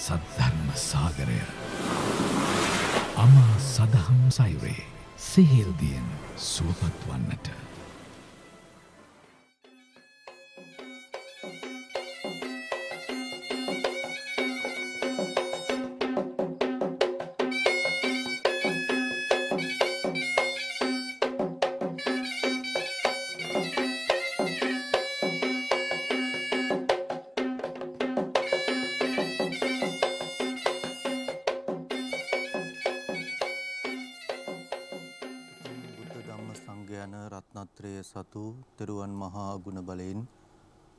සද්ධර්ම සාගරය. අමා සදහම් සයුරේ සෙහෙල්දියෙන් සුවපත් වන්නට.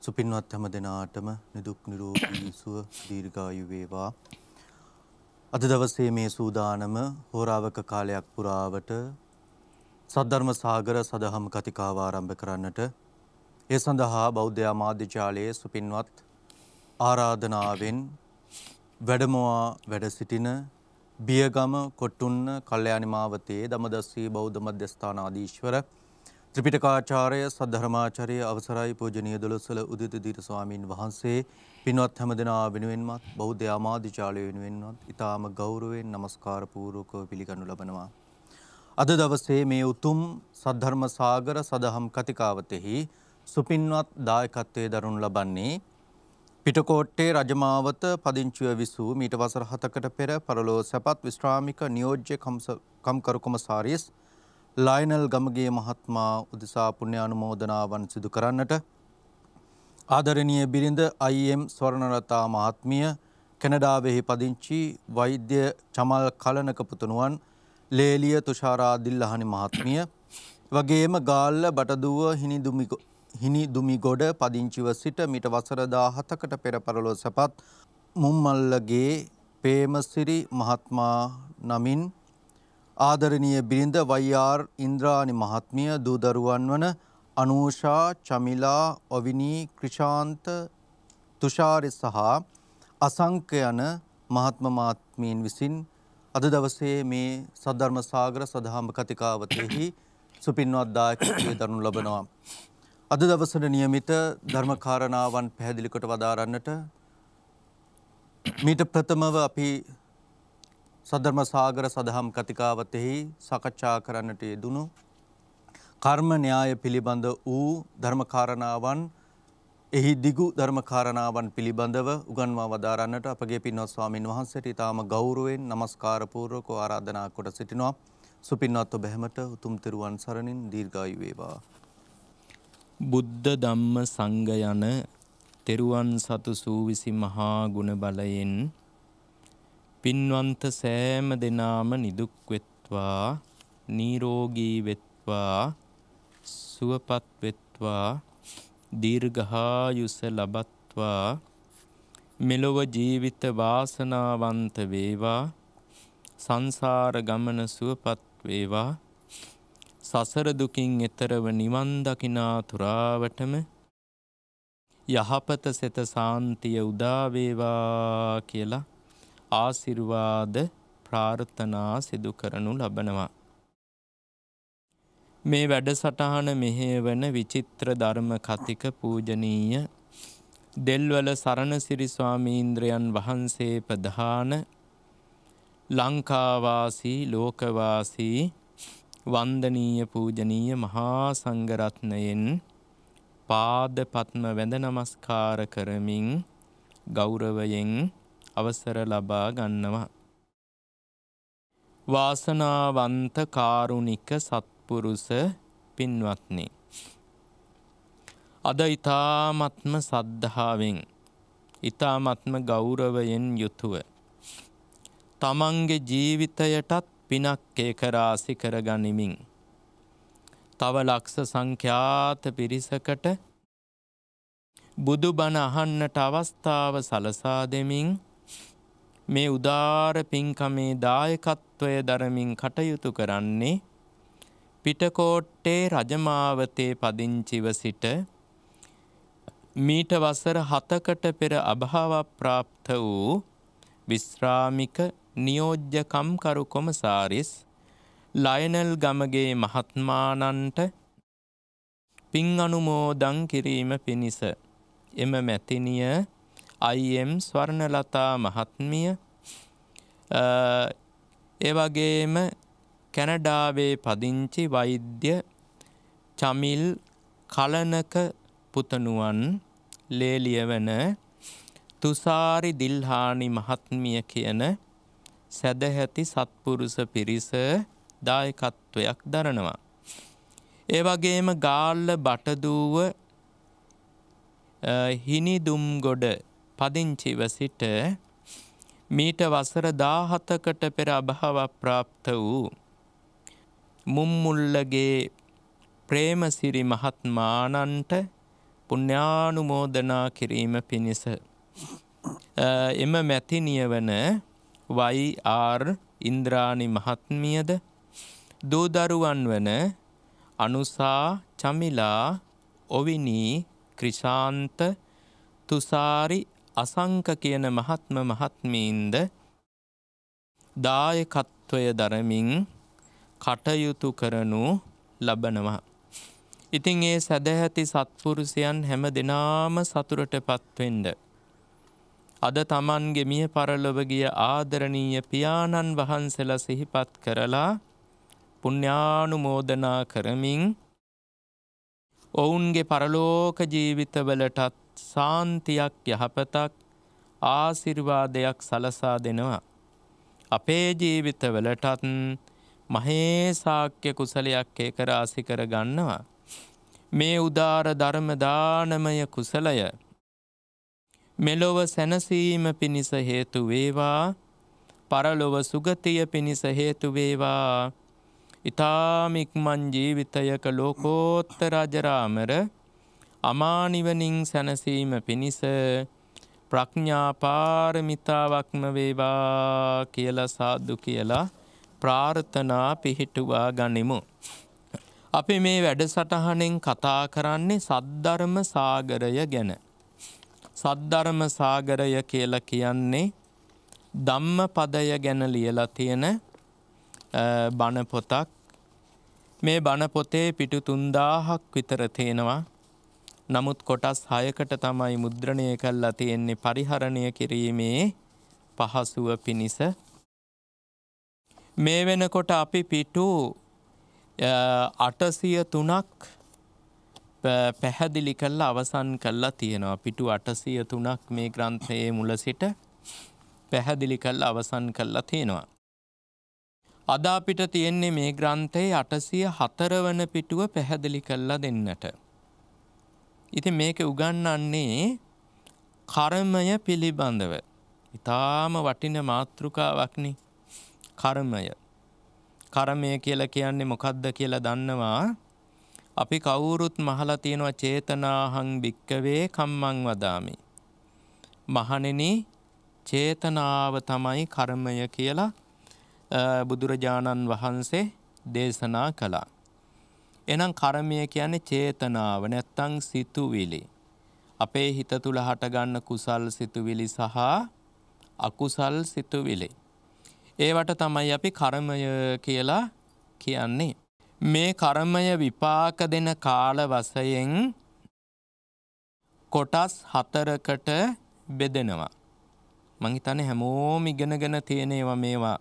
සුපින්වත් හැම දෙනාටම නිදුක් නිරෝගී සුව දීර්ඝායු වේවා. අද දවසේ මේ සූදානම හෝරාවක කාලයක් පුරාවට සද්ධර්ම සාගර සදහම් කතිකාව ආරම්භ කරන්නට ඒ සඳහා බෞද්ධ ආමාත්‍යාලයේ සුපින්වත් ආරාධනාවෙන් වැඩමවා වැඩ සිටින බියගම කොට්ටුන්න කල්යාණි මාවතේ දමදස්සී බෞද්ධ මධ්‍යස්ථානාධීශවර ත්‍රිපිටකාචාර්ය සද්ධර්මාචාර්ය අවසරයි පූජනීය දොළොස්වල උදිත දීර ස්වාමින් වහන්සේ පින්වත් හැමදෙනා වෙනුවෙන්මත් බෞද්ධ ආමාදිචාලය වෙනුවෙන්වත් ඊටාම ගෞරවයෙන් নমස්කාර පූර්වකව පිළිගනු ලබනවා. අද දවසේ මේ උතුම් සද්ධර්ම සාගර සදහම් කතිකාවතෙහි සුපින්වත් දායකත්වයේ දරනු ලබන්නේ පිටකෝට්ටේ රජමාවත පදිංචිව විසූ මීට වසර 7කට පෙර පරලෝ සැපත් විශ්‍රාමික නියෝජ්‍ය කම්කරු කොමසාරිස් ලයිනල් ගමගේ මහත්මා උදෙසා පුණ්‍ය අනුමෝදනාවන් සිදු කරන්නට ආදරණීය බිරිඳ අයිඑම් ස්වර්ණලතා මහත්මිය කැනඩාවෙහි පදිංචි වෛද්‍ය චමල් කලනක පුතුණුවන් ලේලිය තුෂාරා දිල්ලහනි මහත්මිය වගේම ගාල්ල බටදුව හිනිදුමි හිනිදුමිගොඩ පදිංචිව සිට මිට වසර 17කට පෙර පරලෝ සැපත් මුම්මල්ලගේ පේමසිරි මහත්මා නමින් ආදරණීය බිරිඳ වයිආර් ඉන්ද්‍රානි මහත්මිය දූ දරුවන් වන අනූෂා චමිලා ඔවිනී ක්‍රිෂාන්ත තුෂාරි සහ අසංක යන මහත්ම මාත්මීන් විසින් අද දවසේ මේ සද්ධර්ම සාගර සදහම් කතිකාවතෙහි සුපින්වත් දායකත්වයේ දරනු ලබනවා. අද දවසට નિયમિત ධර්ම කාරණාවන් පැහැදිලි කොට වදාරන්නට මීට ප්‍රථමව අපි සද්ධර්ම සාගර සදහම් කතිකාවතෙහි සකච්ඡා කරන්නට යෙදුණු කර්ම න්‍යාය පිළිබඳ වූ ධර්මකාරණාවන් එහි දිගු ධර්මකාරණාවන් පිළිබඳව උගන්වා වදාරන්නට අපගේ පින්වත් ස්වාමින් වහන්සේට ඊටාම ගෞරවයෙන් নমස්කාර පූර්වකව ආරාධනා කොට සිටිනවා. සුපින්වත් ඔබ හැමත උතුම් තෙරුවන් සරණින් දීර්ඝායු වේවා. බුද්ධ ධම්ම සංඝ යන තෙරුවන් සතු සූවිසි මහා ගුණ බලයෙන් පින්වන්ත සෑම දෙනාම නිදුක් වෙත්වා නිරෝගී වෙත්වා සුවපත් වෙත්වා දීර්ඝායුෂ ලබත්වා මෙලොව ජීවිත වාසනාවන්ත වේවා සංසාර ගමන සුවපත් වේවා සසර දුකින් එතරව නිවන් දකිනා තුරාවටම යහපත සෙත සාන්තිය උදා වේවා කියලා ආසිර්වාද ප්‍රාර්ථනා සිදු කරනු ලබනවා. මේ වැඩසටහන මෙහෙවන විචිත්‍ර ධර්ම කතික පූජනීය දෙල්වල සරණසිරි ස්වාමීන්ද්‍රයන් වහන්සේ ප්‍රධාන ලංකාවාසී ලෝකවාසී වන්දනීය පූජනීය මහා සංඝරත්නයෙන් පාද පත්ම වැඳ නමස්කාර කරමින් ගෞරවයෙන් අවසර ලබා ගන්නවා. වාසනාවන්ත කාරුණික සත්පුරුෂ පින්වත්නි. අද ඊ타මත්ම සද්ධාවෙන් ඊ타මත්ම ගෞරවයෙන් යුතුව තමන්ගේ ජීවිතයටත් පිනක් ඒක රාසි කර ගනිමින් තව ලක්ෂ සංඛ්‍යාත පිරිසකට බුදු බණ අහන්නට අවස්ථාව සලසා දෙමින් මේ උදාර පින්කමේ දායකත්වය දරමින් කටයුතු කරන්නේ පිටකෝට්ටේ රජමාවතේ පදිංචිව සිට මීට වසර හතකට පෙර අභාව ප්‍රාප්ත වූ විශ්‍රාමික නියෝජ්‍ය කම්කරු කොමසාරිස් ලයනල් ගමගේ මහත්මානන්ට පින් අනුමෝදන් කිරීම පිණිස එම මැතිනිය අයිම් ස්වර්ණලතා මහත්මිය එවගේම කැනඩාවේ පදිංචි වෛද්‍ය චමිල් කලනක පුතනුවන් ලේලියවන තුසාරි දිල්හානි මහත්මිය කියන සැදැහැති සත්පුරුස පිරිස දායකත්වයක් දරනවා. ඒ වගේම ගාල්ල බටදුව හිනිදුම්ගොඩ පදිංචිව සිට මීට වසර දාහතකට පෙර අභාව ප්‍රාප්ත වූ මුම්මුල්ලගේ ප්‍රේමසිරි මහත්මානන්ට පුුණ්‍යානුමෝදනා කිරීම පිණිස එම මැතිනිය වන වයිආර් ඉන්ද්‍රාණි මහත්මියද දූදරුවන් වන අනුසා චමිලා ඔවිනී ක්‍රිෂාන්ත තුසාරි අසංක කියන මහත්ම මහත්මීන්ද දායකත්වය දරමින් කටයුතු කරනු ලබනවා. ඉතින් ඒ සැදැහැති සත්පුරුෂයන් හැම දෙනාම සතුරට පත්වෙන්ඩ. අද තමන්ගේ මිය පරලොවගිය ආදරණීය පියාණන් වහන්සෙල සිහිපත් කරලා පුුණ්‍යානුමෝදනා කරමින් ඔවුන්ගේ පරලෝක ජීවිතවලටත් සාන්තියක් යහපතක් ආසිර්වාදයක් සලසා දෙනවා. අපේ ජීවිතවලටත් මහේ සාක්‍ය කුසලයක් ඒක රාසි කර ගන්නවා. මේ උදාර ධර්මදානමය කුසලය මෙලොව සැනසීම පිණිස හේතු වේවා පරලොව සුගතිය පිණිස හේතු වේවා ඉතාමික්මන් ජීවිතයක ලෝකෝත්තර අජරාමර අමානිවනින් සැනසීම පිණිස ප්‍රඥාපාරමිතාවක්ම වේවා කියලා සාදු කියලා ප්‍රාර්ථනා පිහිටුවා ගනිමු. අපි මේ වැඩසටහනෙන් කතා කරන්නේ සද්ධර්ම සාගරය ගැන. සද්ධර්ම සාගරය කියලා කියන්නේ ධම්ම පදය ගැන ලියලා තියෙන බණ පොතක් මේ බණ පොතේ පිටු තුන්දාහක් විතර තියෙනවා නමුත් කොටස් හයකට තමයි මුද්‍රණය කල්ලා තියෙන්නේ පරිහරණය කිරීමේ පහසුව පිණිස මේ වෙනකොට අපි පිටු අටසිය තුනක් පැහැදිලි කල්ල අවසන් කල්ලා තියෙනවා පිටු අටසිය තුනක් මේ ග්‍රන්ථයේ මුල සිට පැහැදිලි කල්ල අවසන් කල්ලා තියෙනවා. අද අපිට තියෙන්නේ මේ ග්‍රන්ථයේ අටසිය හතරවන පිටුව පැහැදිලි කල්ලා දෙන්නට. ඉති මේක උගන්නන්නේ කර්මය පිළිබඳව. ඉතාම වටින මාතෘකාවක්නි කර්මය. කරමය කියලා කියන්නේ මොකක්ද කියලා දන්නවා. අපි කවුරුත් මහලා තියෙනවා චේතනාහං භික්කවේ කම්මං වදාමි. මහණෙනි චේතනාව තමයි කර්මය කියලා බුදුරජාණන් වහන්සේ දේශනා කළා. එනම් කර්මය කියන්නේ චේතනාව නැත්තං සිතුවිලි. අපේ හිත තුළ හටගන්න කුසල් සිතුවිලි සහ අකුසල් සිතුවිලි. ඒවට තමයි අපි කර්මය කියලා කියන්නේ. මේ කර්මය විපාක දෙන කාල වසයෙන් කොටස් හතරකට බෙදෙනවා. මංහිතන හැමෝම ඉගෙනගෙන තියෙනේවා මේවා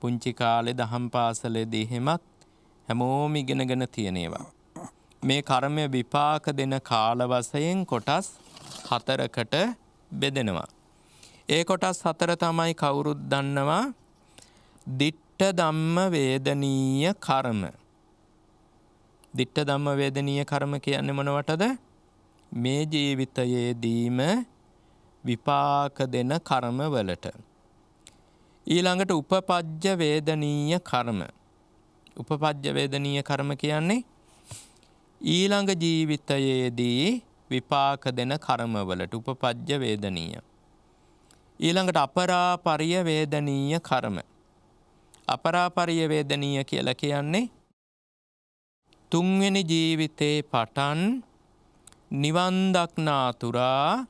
පුංචි කාලෙ දහම් පාසලෙදී හෙමත් හැමෝම ඉගෙනගෙන තියෙනේවා. මේ කර්මය විපාක දෙන කාලවසයෙන් කොටස් හතරකට බෙදෙනවා. ඒ කොටස් හතර තමයි කවුරුත් දන්නවා දිට්ට ධම්ම වේදනීය කර්ම. දිට්ට ධම්ම වේදනීය කර්ම කියන්නේ මොනවටද? මේ ජීවිතයේදීම විපාක දෙන කර්ම වලට. ඊළඟට උපපජ්ජ වේදනීය කර්ම. උපපජ්ජ වේදනීය කර්ම කියන්නේ ඊළඟ ජීවිතයේදී විපාක දෙන කර්මවලට උපපජ්ජ වේදනීය. ඊළඟට අපරාපරිය වේදනීය කර්ම. අපරාපරිය වේදනීය කියලා කියන්නේ තුන්වෙනි ජීවිතේ පටන් නිවන් දක්නාතුරා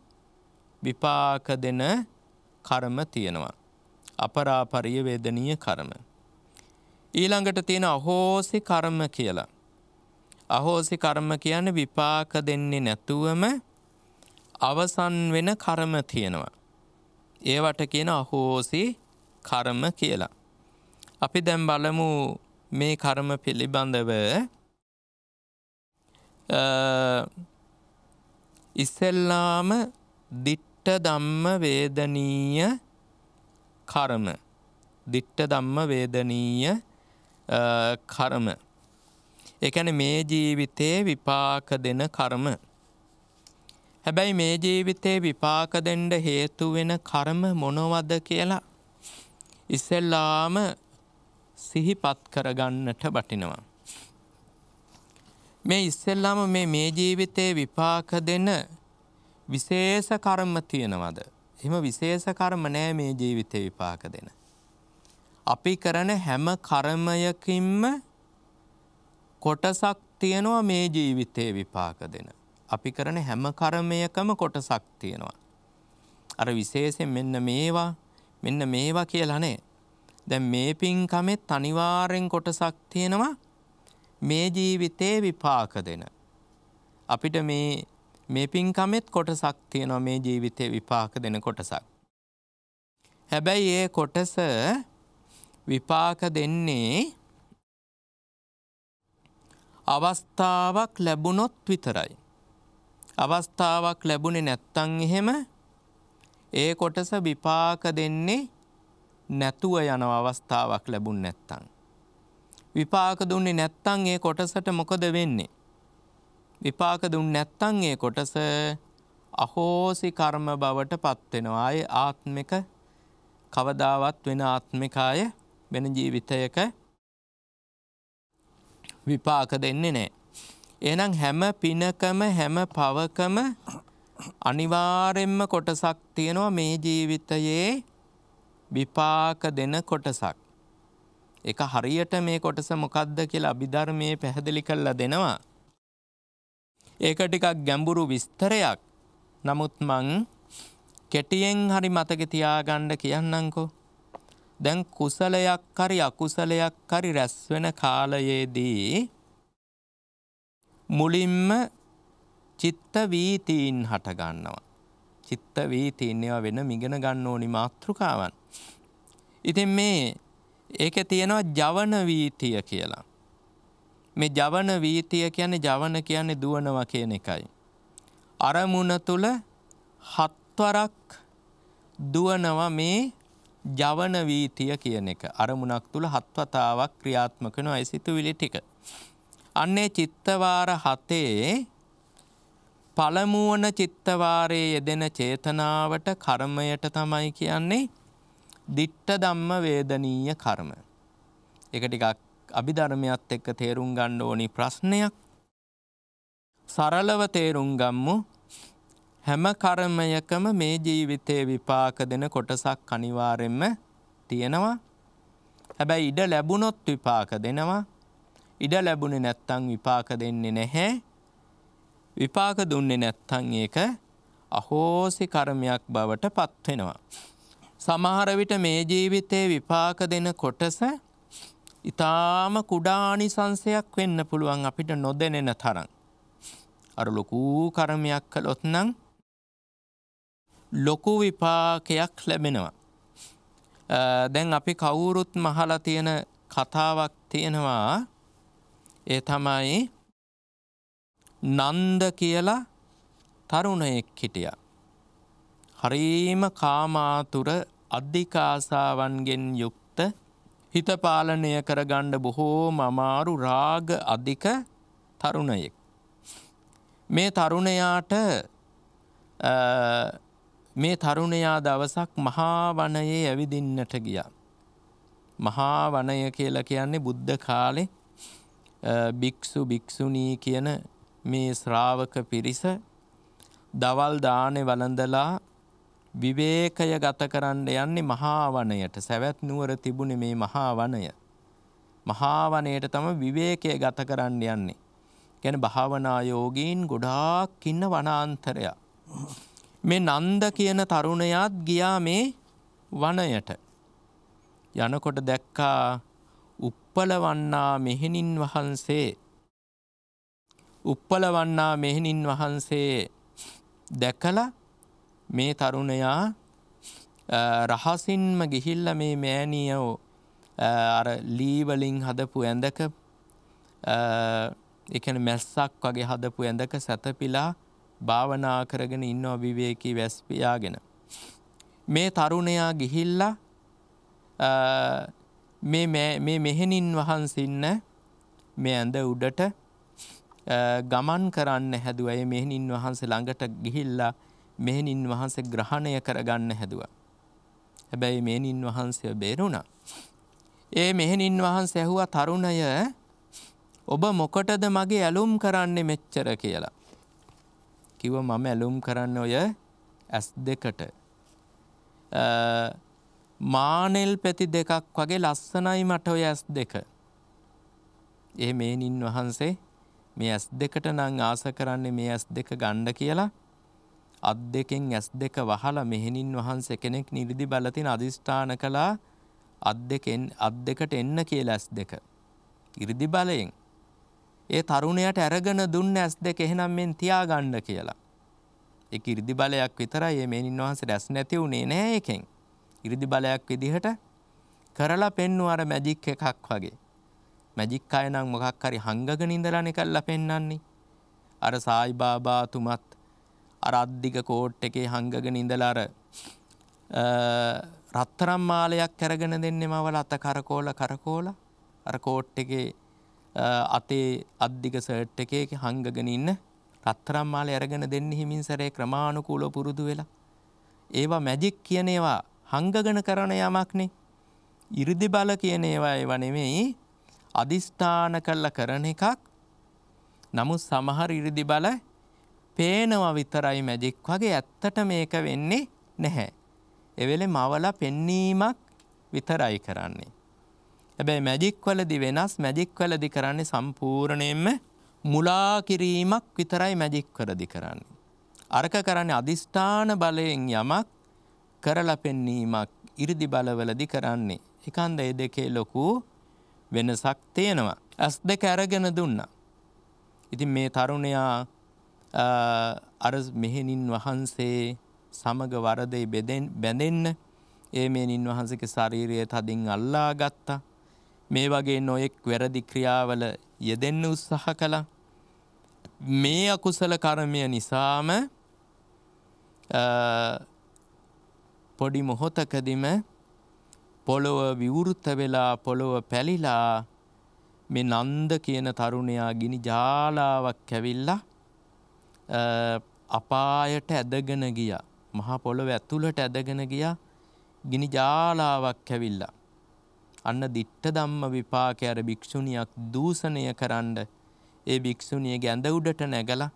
විපාක දෙන කර්ම තියෙනවා. අපරාපරිය වේදනීය කර්ම. ඊළඟට තියෙන අහෝසි කර්ම කියලා. අහෝසි කර්ම කියන්නේ විපාක දෙන්නේ නැතුවම අවසන් වෙන කර්ම තියෙනවා. ඒවට කියන අහෝසි කර්ම කියලා. අපි දැන් බලමු මේ කර්ම පිළිබඳව ඉස්සෙල්ලාම දිට්ට ධම්ම වේදනීය කර්ම දිට්ට ධම්ම වේදනීය කර්ම එකන මේ ජීවිතයේ විපාක දෙන කර්ම හැබැයි මේ ජීවිතේ විපාක දෙන්න හේතු වෙන කර්ම මොනවද කියලා ඉස්සෙල්ලාම සිහිපත් කරගන්නට වටිනවා. මේ ඉස්සෙල්ලාම මේ මේ ජීවිතේ විපාක දෙන විශේෂ කර්ම තියෙනවද. එම විශේෂ කර්ම නෑ මේ ජීවිතය විපාක දෙන. අපි කරන හැම කර්මයකින්ම කොටසක් තියෙනවා මේ ජීවිතයේ විපාක දෙන. අපි කරන හැම කර්මයකම කොටසක් තියෙනවා. අර විශේෂයෙන් මෙන්න මේවා මෙන්න මේවා කියලානේ. දැන් මේ පින්කමෙත් අනිවාර්යෙන් කොටසක් තියෙනවා මේ ජීවිතේ විපාක දෙන. අපිට මේ මේ පින්කමෙත් කොටසක් තියෙනවා මේ ජීවිතේ විපාක දෙන කොටසක්. හැබැයි ඒ කොටස විපාක දෙන්නේ අවස්ථාවක් ලැබුණොත් විතරයි. අවස්ථාවක් ලැබුණේ නැත්තං එහෙම ඒ කොටස විපාක දෙන්නේ නැතුව යන අවස්ථාවක් ලැබුන් නැත්තං. විපාක දුන්නේ නැත්තං ඒ කොටසට මොකද වෙන්නේ. විපාක දුන් නැත්තං ඒ කොටස අහෝසි කර්ම බවට පත්වෙනවා අය ආත්මික කවදාවත් වෙන ආත්මිකාය වෙන ජීවිතයක විපාක දෙන්නේ නෑ. එනම් හැම පිනකම හැම පවකම අනිවාරෙන්ම කොටසක් තියෙනවා මේ ජීවිතයේ විපාක දෙන කොටසක්. එක හරියට මේ කොටස මොකක්ද කියලා අභිධර්මයේ පැහැදිලි කරලා දෙනවා. ඒක ටිකක් ගැඹුරු විස්තරයක්. නමුත් මං කෙටියෙන් හරි මතක තියාගන්න කියන්නංකෝ. දැන් කුසලයක් හරි අකුසලයක් හරි රැස්වෙන කාලයේදී මුලින්ම චිත්ත වීතීන් හටගන්නවා. චිත්ත වීතීන් ඒවා වෙන මිගෙන ගන්න ඕනි මාතෘකාවන්. ඉතින් මේ ඒක තියෙනවා ජවන වීතිය කියලා. මේ ජවන වීතිය කියන්නේ ජවන කියන්නේ දුවනවා කියන එකයි. අරමුණ තුල හත්වරක් දුවනවා මේ ජවන වීතිය කියන එක. අරමුණක් තුල හත්වතාවක් ක්‍රියාත්මක වෙනවා ඒ සිතුවිලි ටික. අන්නේ චිත්තවාර හතේ පළමුවන චිත්තවාරයේ යෙදෙන චේතනාවට කර්මයට තමයි කියන්නේ දිට්ට ධම්ම වේදනීය කර්ම. එක ටිකක් අභිධර්මයත් එක්ක තේරුම් ගන්න ඕනි ප්‍රශ්නයක්. සරලව තේරුම් ගම්මු හැම කර්මයකම මේ ජීවිතයේ විපාක දෙන කොටසක් අනිවාර්යෙන්ම තියෙනවා. හැබැයි ඉඩ ලැබුණොත් විපාක දෙනවා. ඉඩ ලැබුණේ නැත්තං විපාක දෙන්නේ නැහැ. විපාක දුන්නේ නැත්තං ඒක අහෝසි කර්මයක් බවට පත්වෙනවා. සමහර විට මේ ජීවිතයේ විපාක දෙන කොටස ඉතාම කුඩානි සංසයක් වෙන්න පුළුවන් අපිට නොදැනෙන තරම්. අර ලොකූ කරමයක් කළොත් නම් ලොකු විපාකයක් ලැබෙනවා. දැන් අපි කවුරුත් මහලා තියෙන කතාවක් තියෙනවා ඒ තමයි නන්ද කියලා තරුණයෙක් හිටිය. හරීම කාමාතුර අධිකාසාවන්ගෙන් යුක්ත හිත පාලනය කරගණ්ඩ බොහෝ මමාරු රාග අධික තරුණයෙක්. මේ තරුණයාට මේ තරුණයා දවසක් මහා වනයේ ඇවිදින්නට ගිය. මහා වනය කියලා කියන්නේ බුද්ධ කාලෙ භික්‍ෂු භික්‍ෂුණී කියන මේ ශ්‍රාවක පිරිස දවල් දානෙ වලඳලා විවේකය ගත කරන්න යන්නේ මහාවනයට සැවැත් නුවර තිබුණ මේ මහාවනය. මහාවනයට තම විවේකය ගත කරන්න යන්නේ. ගැන භාවනායෝගීන් ගොඩාක් ඉන්න වනාන්තරය. මේ නන්ද කියන තරුණයාත් ගියා මේ වනයට. යනකොට දැක්කා උප්පලවන්නා මෙහෙණින් වහන්සේ උප්පලවන්නා මෙහෙණින් වහන්සේ දැකලා මේ තරුණයා අ, රහසින්ම ගිහිල්ල මේ මෑනියෝ අර ලීවලින් හදපු ඇඳක එකන මැස්සක් වගේ හදපු ඇඳක සැතපිලා භාවනා කරගෙන ඉන්න අවිවේකී වැස්පියාගෙන. මේ තරුණයා ගිහිල්ලා අ, මේ මෑ- මේ මෙහෙණින් වහන්සින්න මේ ඇඳ උඩට අ, ගමන් කරන්න හැදුව ඒ මෙහෙණින් වහන්සේ ළඟට ගිහිල්ලා මෙහෙණින් වහන්සේ ග්‍රහණය කරගන්න හැදුව. හැබැයි මෙහෙණින් වහන්සේ බේරුණා. ඒ මෙහෙණින් වහන්සේ ඇහුවා තරුණය ඔබ මොකටද මගේ ඇලුම් කරන්නේ මෙච්චර කියලා. කිව මම ඇලුම් කරන්න ඔය ඇස් දෙකට. අ, මානෙල් පැති දෙකක් වගේ ලස්සනයි මට ඔය ඇස් දෙක. ඒ මේනින් වහන්සේ මේ ඇස් දෙකට නං ආස කරන්නේ මේ ඇස් දෙක ගණ්ඩ කියලා අත් දෙකෙන් ඇස් දෙක වහලා මෙහෙණින් වහන්සේ කෙනෙක් නිරිදි බලතින් අධිෂ්ඨාන කළා අත් දෙකෙන් අත් දෙකට එන්න කියලා ඇස් දෙක. ඉරිදි බලයෙන්. ඒ තරුණයට ඇරගෙන දුන්න ඇස් දෙක එහෙනම් මෙන් තියාගන්න කියලා. ඒ ඉරිදි බලයක් විතරයි ඒ මේනින් වහන්සේ රැස් නැති වුණේ නෑ එකෙන්. ඉරිදි බලයක් විදිහට කරලා පෙන්නු අර මැජික් එකක් වගේ. මැජික් අය නම් මොකක් හරි හංගගෙන ඉඳලානේ කරලා පෙන්වන්නේ. අර සායි බාබාතුමත් අර අද්දික කෝට් එකේ හංගගෙන ඉඳලා අර අ, රත්තරම් මාලයක් අරගෙන දෙන්නේ මවල අත කරකෝල කරකෝල අර කෝට් එකේ අ, අතේ අද්දික සර්ට් එකේ හංගගෙන ඉන්න රත්තරම් මාලේ අරගෙන දෙන්න හිමින්සරේ ක්‍රමානුකූලව පුරුදු වෙලා ඒවා මැජික් කියන ඒවා හංගගෙන කරන යමක්නේ ඉරිදි බල කියන ඒවා ඒවා නෙමෙයි අදිස්ථාන කල්ල කරන එකක් නමුත් සමහර ඉරිදි බල පේනවා විතරයි මැජික් වගේ ඇත්තට මේක වෙන්නේ නැහැ. එවෙලේ මවලා පෙන්නීමක් විතරයි කරන්නේ. හැබැයි මැජික් වලදි වෙනස් මැජික් වලදි කරන්නේ සම්පූර්ණයෙන්ම මුලා කිරීමක් විතරයි මැජික් වලදි කරන්නේ. අර්ක කරන්නේ අදිෂ්ඨාන බලයෙන් යමක් කරලා පෙන්නීමක් ඉරිදි බලවලදි කරන්නේ. එකන්ද ඒ දෙකේ ලොකු වෙනසක් තියෙනවා. ඇස් දෙක අරගෙන දුන්නා. ඉතින් මේ තරුණයා අ, අර මෙහෙණින් වහන්සේ සමග වරදේ බෙදෙන් බැඳෙන්න ඒ මෙහෙණින් වහන්සේගේ ශරීරය තදින් අල්ලා ගත්තා. මේ වගේ නොයෙක් වැරදි ක්‍රියාවල යෙදෙන්න උත්සාහ කළා. මේ අකුසල කර්මය නිසාම අ, පොඩි මොහොතකදිම පොළොව විවෘත වෙලා පොළොව පැලිලා මේ නන්ද කියන තරුණයා ගිනි ජාලාවක් ඇවිල්ලා අ, අපායට ඇදගෙන ගියා. මහා පොළොව ඇතුළට ඇදගෙන ගියා ගිනි ජාලාවක් ඇවිල්ලා. අන්න දිට්ට ධම්ම විපාකය අර භික්ෂුණියක් දූෂණය කරන්න ඒ භික්ෂුණියගේ ඇඳ උඩට නැගලා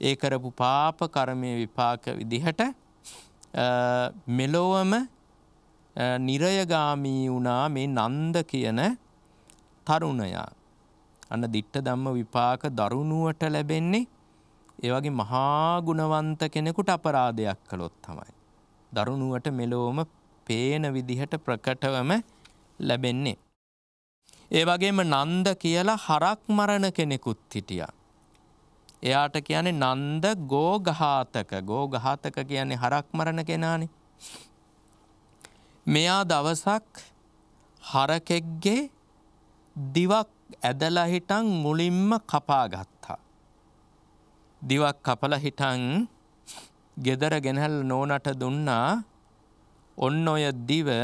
ඒ කරපු පාප කර්මය විපාක විදිහට අ, මෙලොවම අ, නිරයගාමී වුණා මේ නන්ද කියන තරුණයා. අන්න දිට්ට ධම්ම විපාක දරුණුවට ලැබෙන්නේ ඒ වගේ මහා ගුණවන්ත කෙනෙකුට අපරාධයක් කළොත් තමයි. දරුණුවට මෙලොවම පේන විදිහට ප්‍රකටවම ලැබෙන්නේ. ඒ වගේම නන්ද කියලා හරක් මරණ කෙනෙකුත් හිටියා. එයාට කියන්නේ නන්ද ගෝඝාතක ගෝඝාතක කියන්නේ හරක් මරණ කෙනානේ. මෙයා දවසක් හරකෙක්ගේ දිවක් ඇදලා හිටන් මුලින්ම කපා ගත්තා. දිවක් කපල හිටන් ගෙදර ගෙනහැල් නෝනට දුන්නා ඔන්න ඔය දිව අ,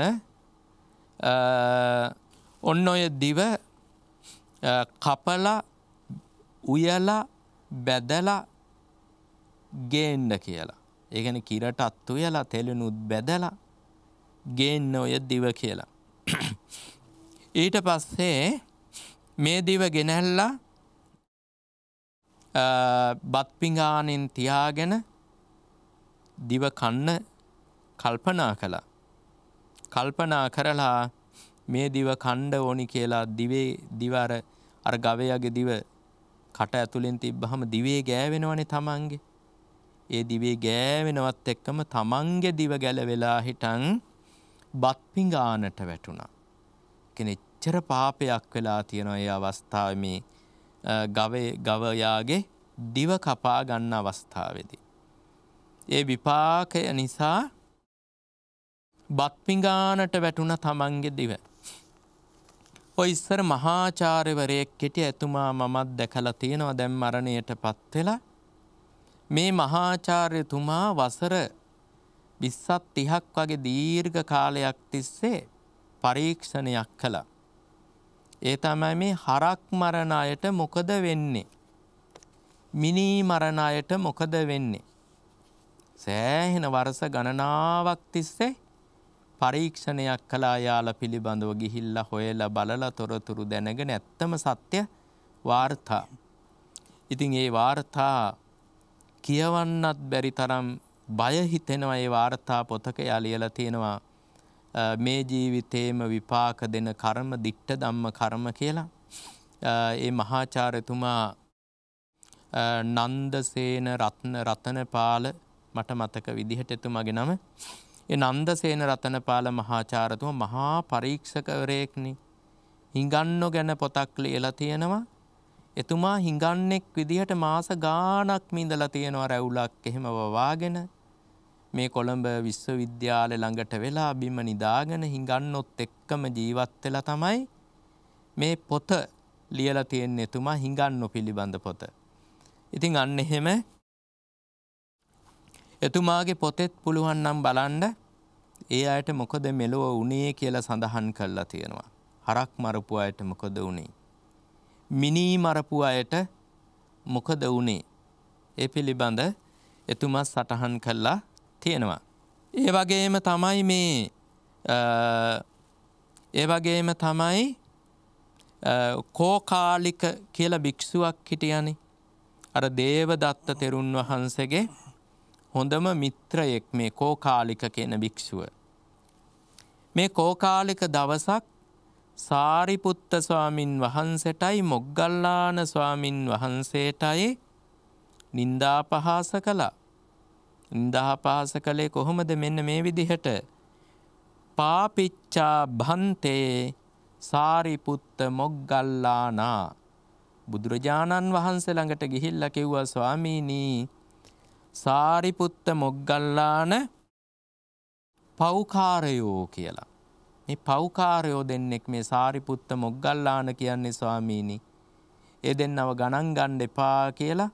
ඔන්න ඔය දිව අ, කපලා උයලා බැදලා ගේන්න කියලා. ඒගැන කිරට අත්තු යලා තෙලනුත් බැදලා ගේන්න ඔය දිව කියලා. ඊට පස්සේ මේ දිව ගෙනැල්ලා බත්පිඟානෙන් තියාගෙන දිව කන්න කල්පනා කළා. කල්පනා කරලා මේ දිව කණ්ඩ ඕනි කියලා දිවේ දිවර අර ගවයාගේ දිව කට ඇතුළෙන් තිබ්බහම දිවේ ගෑවෙනවනේ තමන්ගේ. ඒ දිවේ ගෑවෙනවත් එක්කම තමන්ගේ දිව ගැලවෙලා හිටන් බත්පිඟානට වැටුණා. කෙන එච්චර පාපයක් වෙලා තියෙනවා ඒ අවස්ථාව මේ ගව ගවයාගේ දිව කපා ගන්න අවස්ථාවේදී. ඒ විපාකය නිසා බත්පිඟානට වැටුණ තමන්ගෙ දිව. ඔය ඉස්සර මහාචාර්යවරයෙක් කෙටිය ඇතුමා මමත් දැකලා තියෙනවා දැම් මරණයට පත්වෙලා මේ මහාචාර්යතුමා වසර විස්සත් තිහක් වගේ දීර්ඝ කාලයක් තිස්සේ පරීක්ෂණයක් කළා. ඒ තමයි මේ හරක් මරණ අයට මොකද වෙන්නේ. මිනී මරණ අයට මොකද වෙන්නේ. සෑහෙන වරස ගණනාවක් තිස්සේ පරීක්ෂණයක් කලා යාල පිළිබඳව ගිහිල්ල හොයල බලල තොරතුරු දැනගෙන ඇත්තම සත්‍ය වාර්තා. ඉතින් ඒ වාර්තා කියවන්නත් බැරි තරම් බය හිතෙනවා ඒ වාර්තා පොතක යාලියල තියෙනවා මේ ජීවිතේම විපාක දෙන කර්ම දිට්ට දම්ම කර්ම කියලා. ඒ මහාචාරතුමා නන්දසේන රත්න රතනපාල මට මතක විදිහට එතුමගේ නම ඒ නන්දසේන රතනපාල මහාචාරතුම මහා පරීක්ෂකවරයෙක්නි. හිඟන්නො ගැන පොතක් ලියලා තියෙනවා. එතුමා හිඟන්නෙක් විදිහට මාස ගානක් මිඳලා තියෙනවා රැවුලක් එහෙම වවාගෙන. මේ කොළඹ විශ්වවිද්‍යාල ළඟට වෙලා බිම නිදාගෙන හිඟන්නොත් එක්කම ජීවත් වෙලා තමයි මේ පොත ලියලා තියෙන එතුමා හිඟන්නො පිළිබඳ පොත. ඉතින් අන්න එහෙම එතුමාගේ පොතෙත් පුළුවන් නම් බලන්ඩ ඒ අයට මොකද මෙලොව උනේ කියලා සඳහන් කරලා තියෙනවා. හරක් මරපු අයට මොකද වුණේ. මිනී මරපු අයට මොකද වුණේ. ඒ පිළිබඳ එතුමත් සටහන් කල්ලා තියෙනවා. ඒ වගේම තමයි මේ ඒ වගේම තමයි කෝකාලික කියල භික්ෂුවක් හිටියනි අර දේව දත්ත තෙරුන් වහන්සේගේ හොඳම මිත්‍රයෙක් මේ කෝකාලික කියන භික්ෂුව. මේ කෝකාලික දවසක් සාරිපුත්ත ස්වාමින් වහන්සටයි මොග්ගල්ලාන ස්වාමින් වහන්සේටයි නින්දාපහාස කළා. ඉන්දහපාස කළේ කොහොමද මෙන්න මේ විදිහට පාපිච්චා භන්තේ සාරිපුත්ත මොග්ගල්ලානා බුදුරජාණන් වහන්සේ ළඟට ගිහිල්ල කිව්වා ස්වාමීනී සාරිපුත්ත මොග්ගල්ලාන පෞකාරයෝ කියලා. මේ පෞකාරයෝ දෙන්නෙක් මේ සාරිපුත්ත මොග්ගල්ලාන කියන්නේ ස්වාමීනි. ඒ දෙන්නව ගණන් ගණ්ඩ එපා කියලා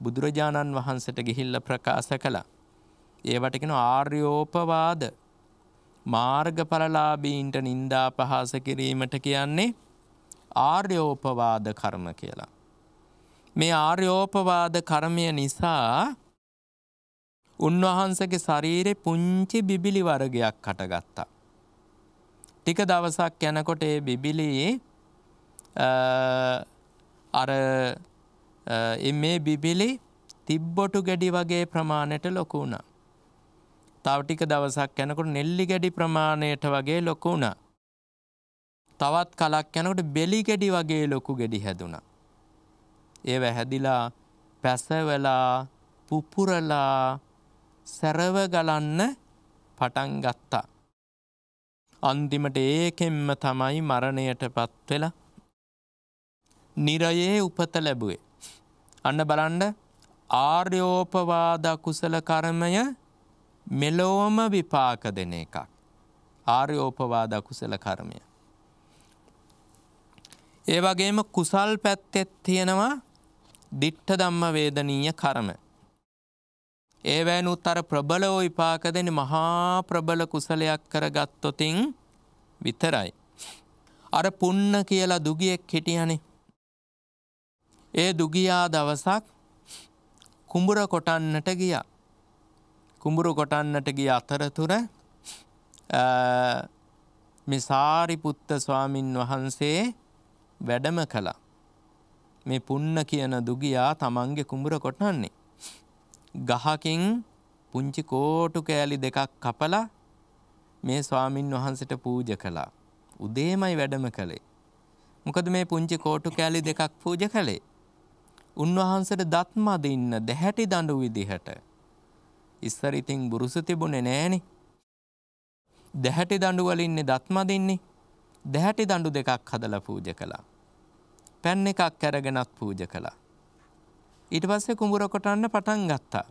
බුදුරජාණන් වහන්සට ගිහිල්ල ප්‍රකාශ කළා. ඒවටකෙන ආර්යෝපවාද මාර්ගඵලලාබීන්ට නින්දා පහස කිරීමට කියන්නේ ආර්යෝපවාද කර්ම කියලා. මේ ආර්යෝපවාද කර්මය නිසා උන්වහන්සගේ ශරීරෙ පුංචි බිබිලි වර්ගයක් කටගත්තා. ටික දවසක් යැනකොට ඒ බිබිලි අර මේ බිබිලි තිබ්බොටු ගැඩි වගේ ප්‍රමාණයට ලොකු වුණා. තව ටික දවසක් යනකොට නෙල්ලි ගැඩි ප්‍රමාණයට වගේ ලොකු වුණා. තවත් කලක් යනකොට බෙලි ගැඩි වගේ ලොකු ගෙඩි හැදුනා. ඒව හැදිලා පැසවලා පුපුරලා සැරව ගලන්න පටන් ගත්තා. අන්තිමට ඒකෙන්ම තමයි මරණයට පත්වෙලා නිරයේ උපත ලැබුවේ. අන්න බලන්ඩ ආර්යෝපවාද කුසල කර්මය මෙලෝම විපාක දෙන එකක්. ආර්යෝපවාද කුසල කර්මය. ඒ වගේම කුසල් පැත්තෙත් තියෙනවා දිට්ට දම්ම වේදනීය කරම. ඒවැනුත් අර ප්‍රබලෝ විපාක දෙන මහා ප්‍රබල කුසලයක් කර ගත්තොතින් විතරයි. අර පුන්න කියලා දුගියෙක් හිටියනේ. ඒ දුගියා දවසක් කුඹුර කොටන්නට ගිය. කුඹුරු කොටන්නට ගිය අතරතුර මිසාරිපුත්ත ස්වාමින් වහන්සේ වැඩම කළා. මේ පුන්න කියන දුගියා තමන්ගේ කුඹුර කොටන්නේ. ගහකින් පුංචි කෝටු කෑලි දෙකක් කපලා මේ ස්වාමින් වහන්සට පූජ කළා. උදේමයි වැඩම කළේ. මොකද මේ පුංචි කෝටු කෑලි දෙකක් පූජ කළේ. උන්වහන්සට දත්මදින්න දැහැටි දඩු විදිහට. ඉස්සර ඉතිං බුරුසු තිබුණෙ නෑනෙ. දැහැටි දඩුවලින්නේ දත්මදින්නේ දැහැටි දඩු දෙකක් හදල පූජ කළා. පැන් එකක් කැරගෙනත් පූජ කළා. ඊට පස්සේ කුඹුර කොටන්න පටන් ගත්තා.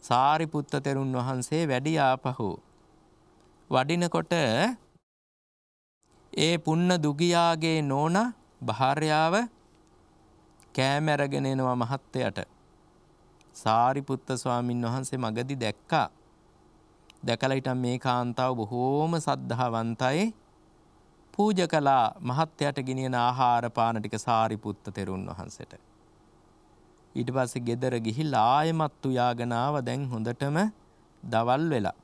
සාරිපුත්ත තෙරුන් වහන්සේ වැඩි ආපහු. වඩිනකොට ඒ පුන්න දුගියාගේ නෝන භාර්යාව කෑමැරගෙන එනවා මහත්තයට. සාරිපුත්ත ස්වාමින් වහන්සේ මගදි දැක්කා. දැකලා හිටන් මේ කාන්තාව බොහෝම සද්ධාවන්තයි. පූජ කළා මහත්තයට ගෙනියන ආහාර පාන ටික සාරිපුත්ත තෙරුන් වහන්සේට. ඊට පස්සේ ගෙදර ගිහිල්ලා ආයෙමත් උයාගෙන ආව දැන් හොඳටම දවල් වෙලා.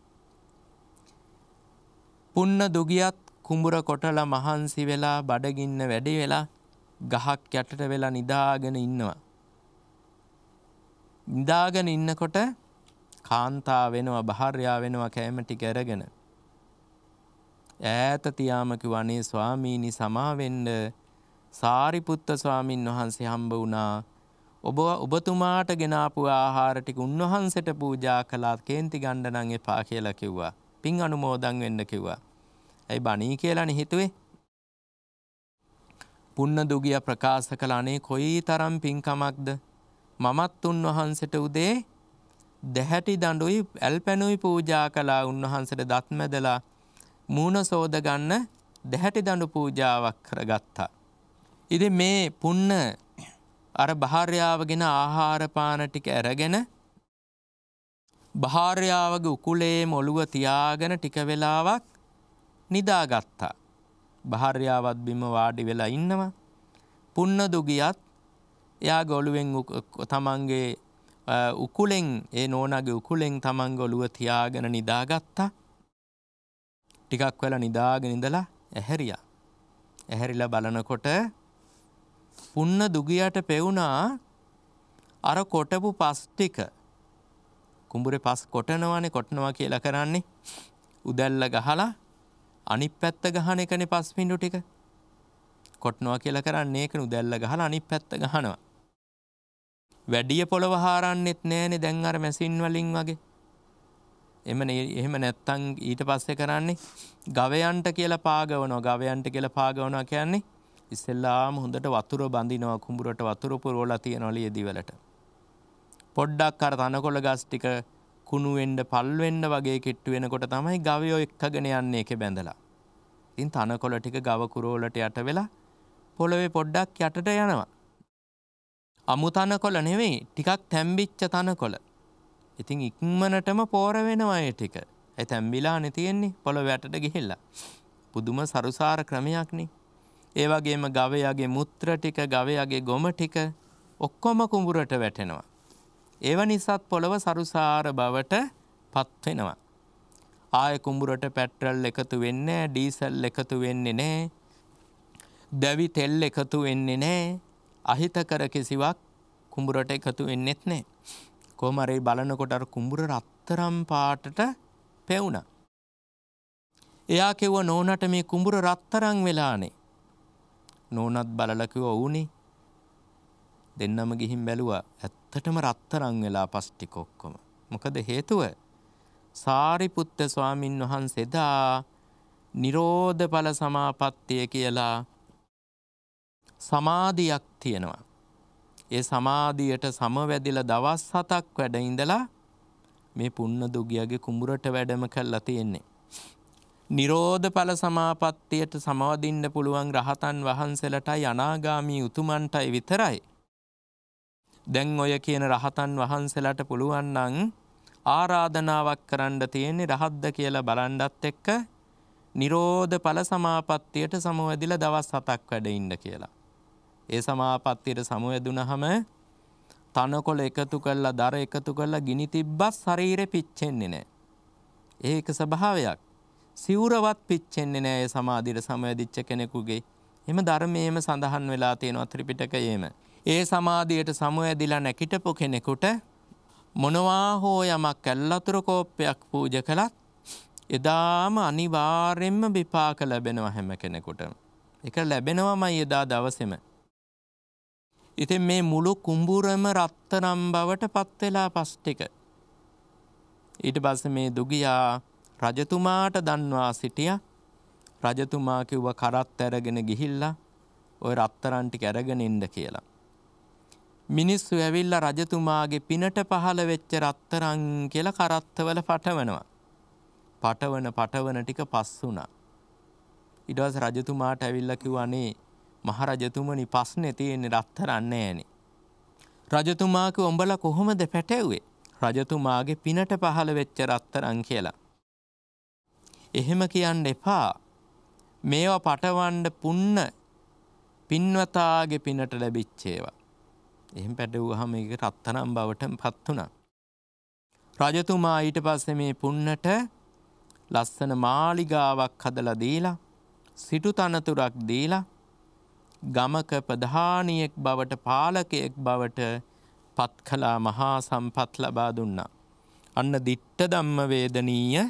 පුන්න දුගියත් කුඹුර කොටලා මහන්සි වෙලා බඩගින්න වැඩි වෙලා ගහක් යටට වෙලා නිදාගෙන ඉන්නවා. නිදාගෙන ඉන්නකොට කාන්තා වෙනවා භාර්යා වෙනවා කෑම ටික අරගෙන ඈත තියාම කිව්වනේ ස්වාමීනි සමාවෙන්න සාරිපුත්ත ස්වාමින් වහන්සේ හම්බ වුණා ඔබ ඔබතුමාට ගෙනාපු ආහාර ටික උන්වහන්සේට පූජා කළා කේන්ති ගන්න නම් එපා කියලා කිව්වා. පින් අනුමෝදන් වෙන්න කිව්වා. ඇයි බණී කියලානේ හිතුවේ? පුන්න දුගිය ප්‍රකාශ කළ අනේ කොයි තරම් පින්කමක්ද මමත් උන්වහන්සේට උදේ දැහැටි දඬුයි ඇල්පැනුයි පූජා කළා උන්වහන්සේට දත් මැදලා මූණ සෝද ගන්න දැහැටි දඬු පූජාවක් කරගත්තා. ඉතින් මේ පුන්න අර භාර්යාවගෙන ආහාර පාන ටික අරගෙන භාර්යාවගේ උකුලේ මොළුව තියාගෙන ටික වෙලාවක් නිදාගත්තා. භාර්යාවත් බිම වාඩි වෙලා ඉන්නවා. පුන්න දුගියත් එයා ගොළුවෙන් තමන්ගේ උකුලෙන් ඒ නෝනගේ උකුලෙන් තමන්ගේ ඔළුව තියාගෙන නිදාගත්තා. ටිකක් වෙලා නිදාගෙන ඉඳලා ඇහැරියා. ඇහැරිලා බලනකොට පුන්න දුගියට පෙවුනා අර කොටපු පස් ටික. කුඹුරේ පස් කොටනවානේ කොටනවා කියලා කරන්නේ. උදැල්ල ගහලා අනිත් පැත්ත ගහන එකනේ පස් පිඬු ටික. කොටනවා කියලා කරන්නේ ඒක උදැල්ල ගහලා අනිත් පැත්ත ගහනවා. වැඩිය පොළව හාරන්නෙත් නෑනේ දැන් අර මැසින් වලින් වගේ. එමනේ එහෙම නැත්තම් ඊට පස්සේ කරන්නේ ගවයන්ට කියලා පාගවනවා. ගවයන්ට කියලා පාගවනවා කියන්නේ ඉස්සෙල්ලාම හොඳට වතුර බඳිනවා කුඹුරට වතුර පුරවලා තියනවා ලියදිවලට. පොඩ්ඩක් අර තනකොළ ගස් ටික කුණු වෙන්න පල් වෙන්න වගේ කිට්ටු වෙනකොට තමයි ගවයෝ එක්කගෙන යන්නේ ඒකේ බැඳලා. ඉතින් තනකොළ ටික ගව කුරවලට යට වෙලා පොළවේ පොඩ්ඩක් යටට යනවා. අමු තනකොළ නෙවෙයි ටිකක් තැම්බිච්ච තනකොළ. ඉතින් ඉක්මනටම පෝර වෙනවා ඒ ටික. ඒ තැම්බිලානේ තියෙන්නේ පොළොව යටට ගිහිල්ලා. පුදුම සරුසාර ක්‍රමයක්නේ. ඒ වගේම ගවයාගේ මුත්‍ර ටික ගවයාගේ ගොම ටික ඔක්කොම කුඹුරට වැටෙනවා. ඒව නිසාත් පොළව සරුසාර බවට පත් වෙනවා. ආය කුඹුරට පෙට්‍රල් එකතු වෙන්නේ ඩීසල් එකතු වෙන්නේ නැහැ. දැවි තෙල් එකතු වෙන්නේ නැහැ. අහිතකර කිසිවක් කුඹුරට එකතු වෙන්නෙත් නැහැ. කොහොම හරි බලනකොට අර කුඹුර රත්තරම් පාටට පෙවුණා. එයා කිව්ව නෝනට මේ කුඹුර රත්තරන් වෙලානේ. නෝනත් බලලා කිව්වා "ඔව්නේ." දෙන්නම ගිහින් බැලුවා. ඇත්තටම රත්තරන් වෙලා පස් ටික ඔක්කොම. මොකද හේතුව? සාරිපුත්ත ස්වාමින් වහන්සේ දා නිරෝධ ඵල සමාපත්තිය කියලා සමාධියක් තියෙනවා. ඒ සමාධියට සමවැදිලා දවස් 7ක් වැඩ ඉඳලා මේ පුන්න දුගියගේ කුඹුරට වැඩම කළා තියෙන්නේ. නිරෝධ ඵල සමාපත්තියට සමවදින්න පුළුවන් රහතන් වහන්සේලටයි අනාගාමී උතුමන්ටයි විතරයි. දැන් ඔය කියන රහතන් වහන්සේලාට පුළුවන් නම් ආරාධනාවක් කරන්න තියෙන්නේ රහත්ද කියලා බලන්නත් එක්ක නිරෝධ ඵල සමාපත්තියට සමවැදිලා දවස් 7ක් වැඩ ඉන්න කියලා. ඒ සමාපත්තියට සමවැදුනහම තනකොළ එකතු කරලා දර එකතු කරලා ගිනි තිබ්බත් ශරීරෙ පිච්චෙන්නේ නැහැ. ඒක ස්වභාවයක්. සිවුරවත් පිච්චෙන්නේ නෑ ඒ සමාධියට සමවැදිච්ච කෙනෙකුගේ. එම ධර්මයේම සඳහන් වෙලා තියෙනවා ත්‍රිපිටකයේම. ඒ සමාධියට සමවැදිලා නැකිටපු කෙනෙකුට මොනවා හෝ යමක් ඇල්ලතුරු කෝප්පයක් පූජ කළත් එදාම අනිවාර්යෙන්ම විපාක ලැබෙනවා හැම කෙනෙකුටම. ඒක ලැබෙනවමයි එදා දවසේම. ඉතින් මේ මුළු කුඹුරම රත්තරම් බවට පත් වෙලා පස් ටික. ඊට පස්සේ මේ දුගියා රජතුමාට දන්වා සිටියා. රජතුමා කිව්වා කරත් ඇරගෙන ගිහිල්ලා ওই රත්තරන් ටික අරගෙන ඉන්න කියලා. මිනිස්සු ඇවිල්ලා රජතුමාගේ පිනට පහළ වෙච්ච රත්තරන් කියලා කරත්තවල පටවනවා. පටවන පටවන ටික පස් වුණා. ඊට පස්සේ රජතුමාට ඇවිල්ලා කිව්වනේ මහරජතුමනි පස්නේ තියෙන්නේ රත්තරන් නෑනේ. රජතුමා කිව්වා උඹලා කොහොමද පැටවුවේ? රජතුමාගේ පිනට පහළ වෙච්ච රත්තරන් කියලා. එහෙම කියන්න එපා. මේවා පටවන්න පුන්න පින්වතාගේ පිනට ලැබිච්ච ඒවා. එහෙම පැටවුවහම ඒක රත්තරන් බවට පත් වුණා. රජතුමා ඊට පස්සේ මේ පුන්නට ලස්සන මාලිගාවක් හදලා දීලා සිටු තනතුරක් දීලා ගමක ප්‍රධානියෙක් බවට පාලකයෙක් බවට පත් කළා මහා සම්පත් ලබා දුන්නා. අන්න දිට්ට ධම්ම වේදනීය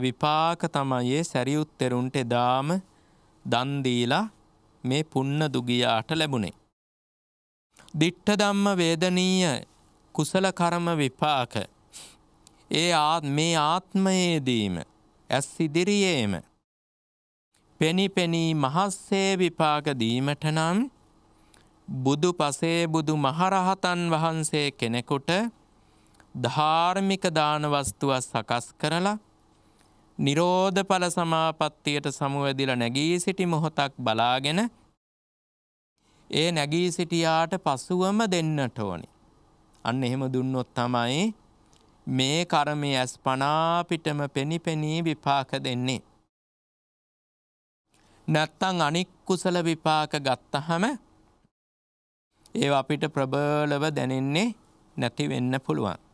විපාක තමයි සැරියුත් තෙරුන්ට එදාම දන් දීලා මේ පුන්න දුගියාට ලැබුණේ. දිට්ට ධම්ම වේදනීය කුසල කර්ම විපාක ඒ මේ ආත්මයේදීම ඇස් ඉදිරියේම පෙනි පෙනී මහස්සේ විපාක දීමට නම් බුදු පසේ බුදු මහරහතන් වහන්සේ කෙනෙකුට ධාර්මික දාන වස්තුවක් සකස් කරලා නිරෝධ ඵල සමාපත්තියට සමුවැදිලා නැගී සිටි මොහොතක් බලාගෙන ඒ නැගී සිටියාට පසුවම දෙන්නට ඕනි. අන්න එහෙම දුන්නොත් තමයි මේ කර්මය ඇස් පනා පිටම පෙනි පෙනී විපාක දෙන්නේ. නැත්තං අනික් කුසල විපාක ගත්තහම ඒ අපිට ප්‍රබලව දැනෙන්නේ නැති වෙන්න පුළුවන්.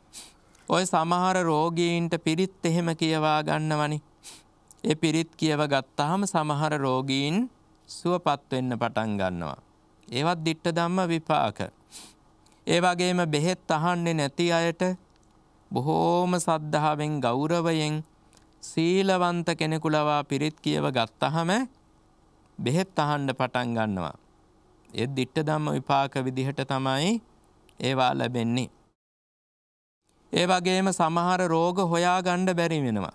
ඔය සමහර රෝගීන්ට පිරිත් එහෙම කියවා ගන්නවනි. ඒ පිරිත් කියව ගත්තහම සමහර රෝගීන් සුවපත් වෙන්න පටන් ගන්නවා. ඒවත් දිට්ට ධම්ම විපාක. ඒ වගේම බෙහෙත් අහන්නේ නැති අයට බොහෝම සද්ධාවෙන් ගෞරවයෙන් සීලවන්ත කෙනෙකු ලවා පිරිත් කියව ගත්තහම බෙහෙත් අහන්න පටන් ගන්නවා. ඒ දිට්ට ධම්ම විපාක විදිහට තමයි ඒවා ලැබෙන්නේ. ඒ වගේම සමහර රෝග හොයා ගණ්ඩ බැරි වෙනවා.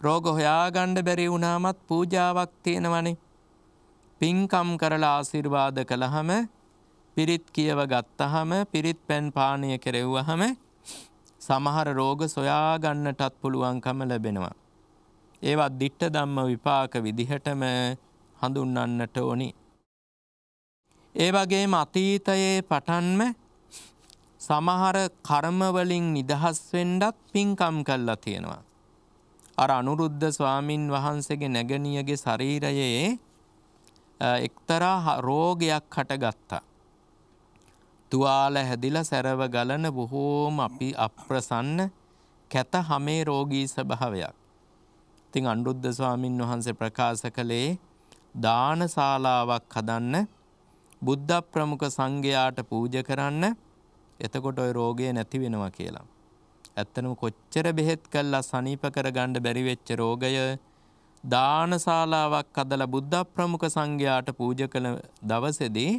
රෝග හොයා ගණ්ඩ බැරි වුණාමත් පූජාවක් තියෙනවනේ. පින්කම් කරලා ආසිර්වාද කළහම පිරිත් කියව ගත්තහම පිරිත් පැන් පානය කෙරෙව්වහම සමහර රෝග සොයා ගන්නටත් පුළුවන්කම ලැබෙනවා. ඒවත් දිට්ට ධම්ම විපාක විදිහටම හඳුන්නන්නට ඕනි. ඒ වගේම අතීතයේ පටන්ම සමහර කර්මවලින් නිදහස් වෙන්නත් පින්කම් කළා තියෙනවා. අර අනුරුද්ධ ස්වාමින් වහන්සේගේ නැගණියගේ ශරීරයේ එක්තරා රෝගයක් හටගත්තා. තුවාල හැදිලා සැරව ගලන බොහෝම අපි අප්‍රසන්න කැත හමේ රෝගී ස්වභාවයක්. ඉතින් අනුරුද්ධ ස්වාමින් වහන්සේ ප්‍රකාශ කළේ දානශාලාවක් හදන්න බුද්ධ ප්‍රමුඛ සංඝයාට පූජ කරන්න එතකොට ওই රෝගය නැති වෙනවා කියලා. ඇත්තනම කොච්චර බෙහෙත් කළා සනීප කරගන්න බැරි වෙච්ච රෝගය දානශාලාවක් හදලා බුද්ධ ප්‍රමුඛ සංඝයාට පූජ කළ දවසේදී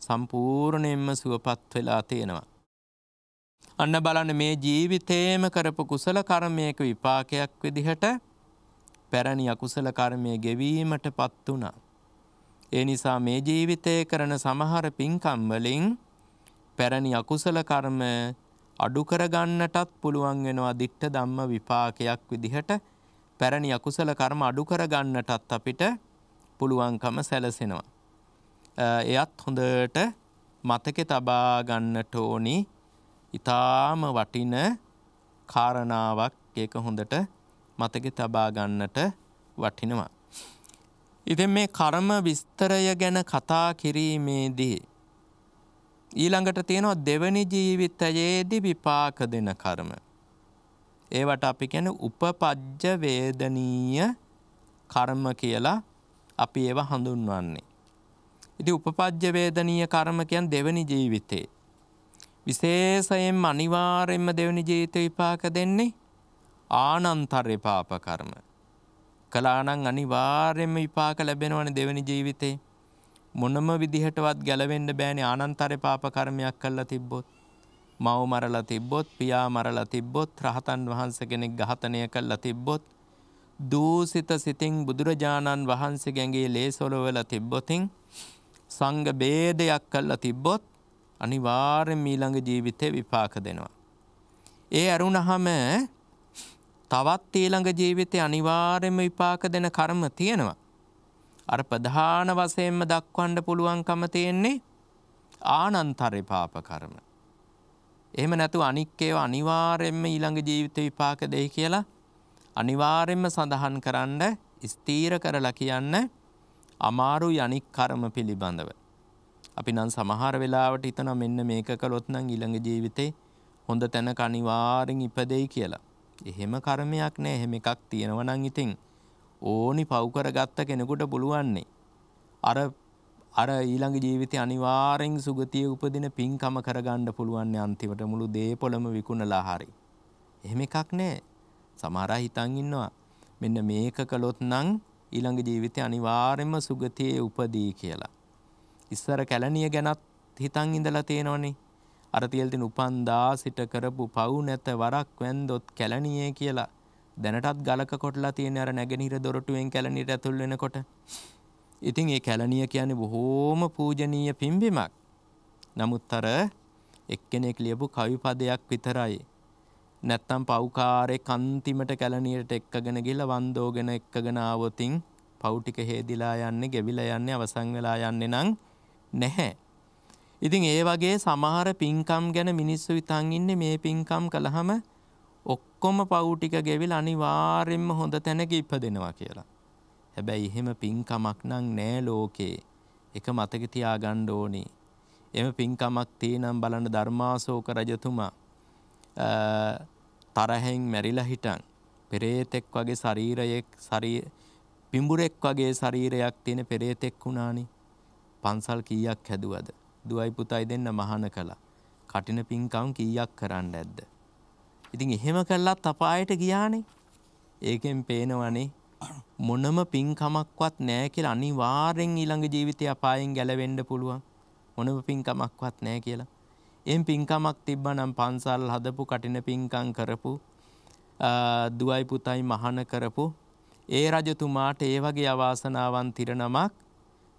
සම්පූර්ණයෙන්ම සුවපත් වෙලා තියෙනවා. අන්න බලන්න මේ ජීවිතේම කරපු කුසල කර්මයක විපාකයක් විදිහට පැරණි අකුසල කර්මය ගෙවීමට පත් වුණා. ඒ නිසා මේ ජීවිතය කරන සමහර පින්කම් වලින් පැරණි අකුසල කර්ම අඩු කරගන්නටත් පුළුවන් වෙනවා දිට්ඨ ධම්ම විපාකයක් විදිහට පැරණි අකුසල කර්ම අඩු කරගන්නටත් අපිට පුළුවන්කම සැලසෙනවා. එයත් හොඳට මතකෙ තබා ගන්නට ඕනි ඊටාම වටින කාරණාවක් ඒක හොඳට මතකෙ තබා ගන්නට වටිනවා. ඉතින් මේ කර්ම විස්තරය ගැන කතා කිරීමේදී ඊළඟට තියෙනවා දෙවනි ජීවිතයේදී විපාක දෙන කර්ම. ඒවට අපි කියන උපපජ්ජ වේදනීය කර්ම කියලා අපි ඒව හඳුන්වන්නේ. ඉතින් උපපජ්ජ වේදනීය කර්ම කියන්නේ දෙවනි ජීවිතේ. විශේෂයෙන්ම අනිවාර්යෙන්ම දෙවනි ජීවිත විපාක දෙන්නේ ආනන්තරේ පාප කර්ම. කළානම් අනිවාර්යෙන්ම විපාක ලැබෙනවනේ දෙවෙනි ජීවිතේ. මොනම විදිහටවත් ගැලවෙන්න බෑනේ ආනන්තරේ පාප කර්මයක් කළා තිබ්බොත්. මව මරලා තිබ්බොත්, පියා මරලා තිබ්බොත්, රහතන් වහන්සේ කෙනෙක් ඝාතනය කළා තිබ්බොත්, දූසිත සිතින් බුදුරජාණන් වහන්සේ ගැඟේ ලේසොලවල තිබ්බොතින් සංඝ ભેදයක් කළා තිබ්බොත් අනිවාර්යෙන් ඊළඟ ජීවිතේ විපාක දෙනවා. ඒ ඇරුණහම තවත් ඊළඟ ජීවිතේ අනිවාර්යයෙන්ම විපාක දෙන කර්ම තියෙනවා. අර ප්‍රධාන වශයෙන්ම දක්වන්න පුළුවන්කම තියෙන්නේ ආනන්තරේ පාප කර්ම. එහෙම නැතුව අනික් ඒවා අනිවාර්යයෙන්ම ඊළඟ ජීවිත විපාක දෙයි කියලා අනිවාර්යයෙන්ම සඳහන් කරන්න ස්ථීර කරලා කියන්න අමාරු යනික් කර්ම පිළිබඳව. අපි නම් සමහර වෙලාවට හිතනවා මෙන්න මේක කළොත් නම් ඊළඟ ජීවිතේ හොඳ තැනක අනිවාර්යෙන් ඉපදෙයි කියලා. එහෙම කර්මයක් නෑ. එහෙම එකක් තියෙනවා නම් ඉතින් ඕනි පව් කරගත්ත කෙනෙකුට පුළුවන්නේ. අර අර ඊළඟ ජීවිතේ අනිවාර්යෙන් සුගතිය උපදින පින්කම කරගන්න පුළුවන් අන්තිමට මුළු දේපොළම විකුණලා හරි. එහෙම එකක් නෑ. සමහර අය හිතන් ඉන්නවා මෙන්න මේක කළොත් නම් ඊළඟ ජීවිතේ අනිවාර්යෙන්ම සුගතියේ උපදී කියලා. ඉස්සර කැලණිය ගැනත් හිතන් ඉඳලා තියෙනවනේ. අර තියල් තින උපන්දා සිට කරපු පව් නැත වරක් වැන්දොත් කැලණියේ කියලා දැනටත් ගලක කොටලා තියෙන අර නැගෙනහිර දොරටුවෙන් කැලණියට ඇතුල් වෙනකොට. ඉතින් ඒ කැලණිය කියන්නේ බොහෝම පූජනීය පිම්බිමක්. නමුත් අර එක්කෙනෙක් ලියපු කවි පදයක් විතරයි. නැත්තම් පව්කාරයෙක් අන්තිමට කැලණියට එක්කගෙන ගිහලා වන්දෝගෙන එක්කගෙන ආවොතින් පව් ටික හේදිලා යන්නේ, ගෙවිලා යන්නේ, අවසන් වෙලා යන්නේ නම් නැහැ. ඉතින් ඒ වගේ සමහර පින්කම් ගැන මිනිස්සු හිතන් ඉන්නේ මේ පින්කම් කළාම ඔක්කොම පව් ටික ගෙවිලා අනිවාර්යෙන්ම හොඳ තැනක ඉපදෙනවා කියලා. හැබැයි එහෙම පින්කමක් නම් නෑ ලෝකේ. එක මතක තියාගන්න ඕනේ. එම පින්කමක් තේනම් බලන්න ධර්මාශෝක රජතුමා තරහෙන් මැරිලා හිටන් පෙරේතෙක් වගේ ශරීරයක් ශරීර පිඹුරෙක් වගේ ශරීරයක් තියෙන පෙරේතෙක් වුණානේ. පන්සල් කීයක් හැදුවද? දුවයි පුතයි දෙන්න මහාන කළා. කටින පින්කම් කීයක් කරන්න ඇද්ද? ඉතින් එහෙම කළත් අපායට ගියානේ. ඒකෙන් පේනවනේ මොනම පින්කමක්වත් නැහැ කියලා අනිවාර්යෙන් ඊළඟ ජීවිතේ අපායෙන් ගැලවෙන්න පුළුවන්. මොනම පින්කමක්වත් නැහැ කියලා. එම් පින්කමක් තිබ්බනම් පන්සල් හදපු කටින පින්කම් කරපු දුවයි පුතයි මහාන කරපු ඒ රජතුමාට ඒ වගේ අවාසනාවන් තිරනමක්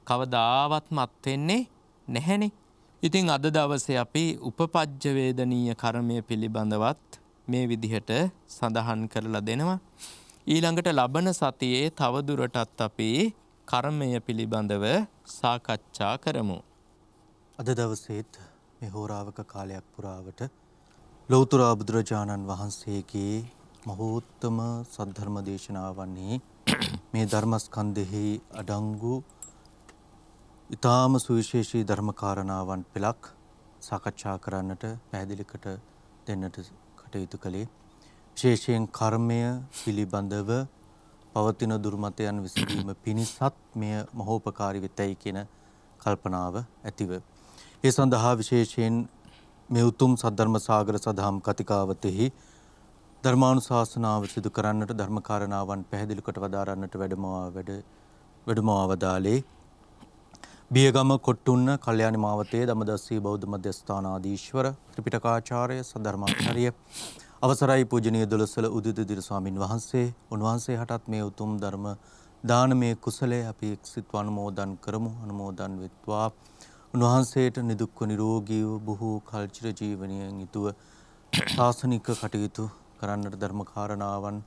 කවදාවත් මත් වෙන්නේ නැහැනේ. ඉතින් අද දවසේ අපි උපපජ්ජ වේදනීය කර්මය පිළිබඳවත් මේ විදිහට සඳහන් කරලා දෙනවා. ඊළඟට ලබන සතියේ තවදුරටත් අපි කර්මය පිළිබඳව සාකච්ඡා කරමු. අද දවසේත් මේ හෝරාවක කාලයක් පුරාවට ලෞතුරා බුදුරජාණන් වහන්සේගේ මහෝත්තම සද්ධර්ම දේශනාවන්නේ මේ ධර්මස්කන්ධෙහි අඩංගු ඉතාම සුවිශේෂී ධර්මකාරණාවන් පෙළක් සාකච්ඡා කරන්නට පැහැදිලිකට දෙන්නට කටයුතු කළේ විශේෂයෙන් කර්මය පිළිබඳව පවතින දුර්මතයන් විසඳීම පිණිසත් මෙය මහෝපකාරී වෙතයි කියන කල්පනාව ඇතිව. ඒ සඳහා විශේෂයෙන් මේ උතුම් සද්ධර්ම සාගර සදහම් කතිකාවතෙහි ධර්මානුශාසනාව සිදු කරන්නට ධර්මකාරණාවන් පැහැදිලි කොට වදාරන්නට වැඩමවා වැඩ වැඩමවා වදාලේ බියගම කොට්ටුන්න කල්යාණි මාවතේ දමදස්සී බෞද්ධ මධ්‍යස්ථානාධීශ්වර ත්‍රිපිටකාචාර්ය සද්ධර්මාචාර්ය. අවසරයි පූජනීය දොළසල උදිතදිර ස්වාමින් වහන්සේ. උන්වහන්සේ හටත් මේ උතුම් ධර්ම දානමය කුසලයේ අපි එක්සිත අනුමෝදන් කරමු. අනුමෝදන් වෙත්වා. උන්වහන්සේට නිදුක්ව නිරෝගීව බොහෝ කල් චිර ජීවනයෙන් යුතුව ශාසනික කටයුතු කරන්නට ධර්ම කාරණාවන්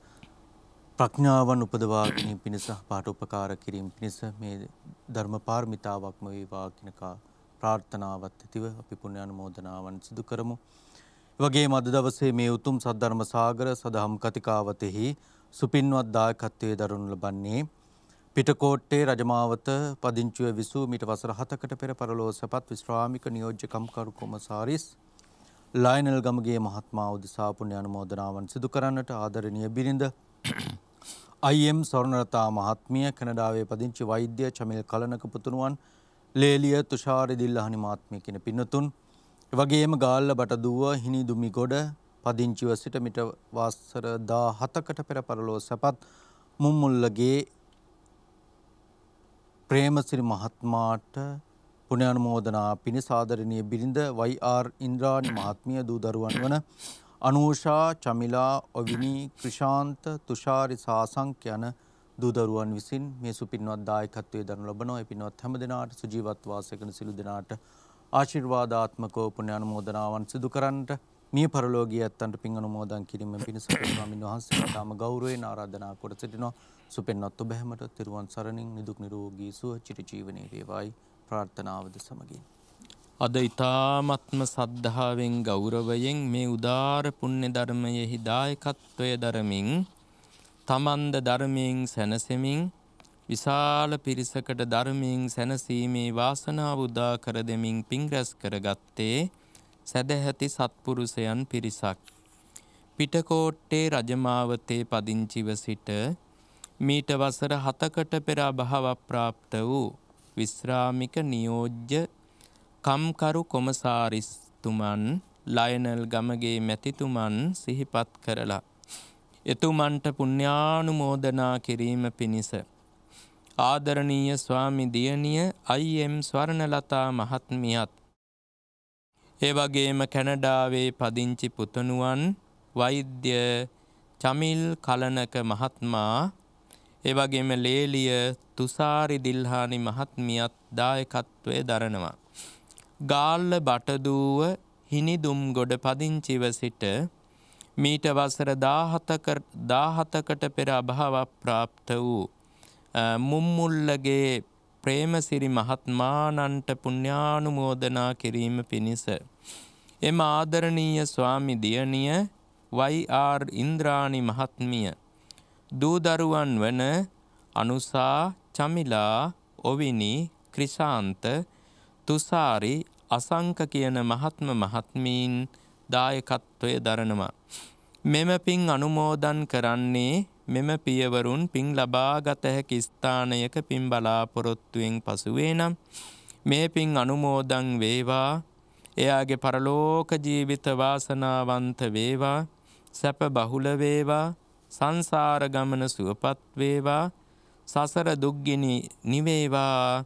ප්‍රඥාවන් උපදවා ගැනීම පිණිස පාට උපකාර කිරීම පිණිස මේ ධර්ම පාරමිතාවක්ම වේවා කියනකා ප්‍රාර්ථනාවත් ඇතිව අපි පුණ්‍ය අනුමෝදනාවන් සිදු කරමු. ඒ වගේම අද දවසේ මේ උතුම් සද්ධර්ම සාගර සදහම් කතිකාවතෙහි සුපින්වත් දායකත්වයේ දරනු ලබන්නේ පිටකෝට්ටේ රජමාවත පදිංචිව විසූ මීට වසර 7කට පෙර පරලෝ සපත් විශ්‍රාමික නියෝජ්‍ය කම්කරු කොමසාරිස් ලයනල් ගමගේ මහත්මා උදෙසා පුණ්‍ය අනුමෝදනාවන් සිදු කරන්නට ආදරණීය බිරිඳ අයිඑම් ස්වර්ණරතා මහත්මිය කැනඩාවේ පදිංචි වෛද්‍ය චමිල් කලනක පුතුණුවන් ලේලිය තුෂාරි දිල්ලහනි මහත්මිය කියන පින්නතුන් වගේම ගාල්ල බටදුව හිනි දුමිගොඩ පදිංචිව සිට මිට වසර 17කට පෙර පරලෝ සැපත් මුම්මුල්ලගේ ප්‍රේමසිරි මහත්මාට පුණ්‍යානුමෝදනා පිණිස ආදරණීය බිරිඳ වයි.ආර්. ඉන්ද්‍රාණි මහත්මිය දූ දරුවන් වන අනූෂා චමිලා ඔවිනී ක්‍රිෂාන්ත තුෂාරි සාසංක යන දූදරුවන් විසින් මේ සුපින්වත් දායකත්වයේ දරනු ලබනවා. ඒ පින්වත් හැම දෙනාට සුජීවත් වාසය කරන සිළු දෙනාට ආශිර්වාදාත්මකව පුණ්‍ය අනුමෝදනාවන් සිදු කරන්නට මිය පරලෝකීය ඇත්තන්ට පින් අනුමෝදන් කිරීම පිණිස ස්වාමීන් වහන්සේට තාම ගෞරවයෙන් ආරාධනා කර සිටිනවා. සුපෙන්වත් ඔබ හැමට තෙරුවන් සරණින් නිදුක් නිරෝගී සුව චිරජීවනයේ වේවායි ප්‍රාර්ථනාවද සමගින්. අද ඊ타මත්ම සද්ධාවෙන් ගෞරවයෙන් මේ උදාර පුණ්‍ය ධර්මයෙහි දායකත්වය දරමින් තමන්ද ධර්මයෙන් සැනසෙමින් විශාල පිරිසකට ධර්මයෙන් සැනසීමේ වාසනාව උදා කර දෙමින් පින් රැස් කරගත්තේ සැදැහැති සත්පුරුෂයන් පිරිසක්. පිටකෝට්ටේ රජමාවතේ පදිංචිව සිට මීට වසර හතකට පෙර අභාව ප්‍රාප්ත වූ විශ්‍රාමික නියෝජ්‍ය කම්කරු කොමසාරිස්තුමන් ලයනල් ගමගේ මැතිතුමන් සිහිපත් කරලා. එතුමන්ට පුණ්‍යානුමෝදනා කිරීම පිණිස. ආදරණීය ස්වාමි දියණිය අයිම් ස්වර්ණලතා මහත්මියත්. ඒ වගේම කැනඩාවේ පදිංචි පුතනුවන් වෛද්‍ය චමිල් කලනක මහත්මා එවගේම ලේලිය තුසාරි දිල්හානි මහත්මියත් දායකත්වය දරනවා. ගාල්ල බටදුව හිනිදුම් ගොඩ පදිංචිව සිට මීට වසර දාහතකට පෙර අභාව ප්‍රාප්ත වූ මුම්මුල්ලගේ ප්‍රේමසිරි මහත්මානන්ට පුණ්‍යානුමෝදනා කිරීම පිණිස. එම ආදරණීය ස්වාමි දියණිය වයිආර් ඉන්ද්‍රාණි මහත්මිය. දූදරුවන් වන අනුසා චමිලා ඔවිනි ක්‍රිෂාන්ත තුසාරි අසංක කියන මහත්ම මහත්මීන් දායකත්වය දරනවා. මෙම පින් අනුමෝදන් කරන්නේ මෙම පියවරුන් පින් ලබාගත හැකි ස්ථානයක පින් බලාපොරොත්තුවෙන් පසුවේ නම් මේ පින් අනුමෝදන් වේවා. එයාගේ පරලෝක ජීවිත වාසනාවන්ත වේවා. සැප බහුල වේවා. සංසාර ගමන සුවපත් වේවා. සසර දුක්ගිනි නිවේවා.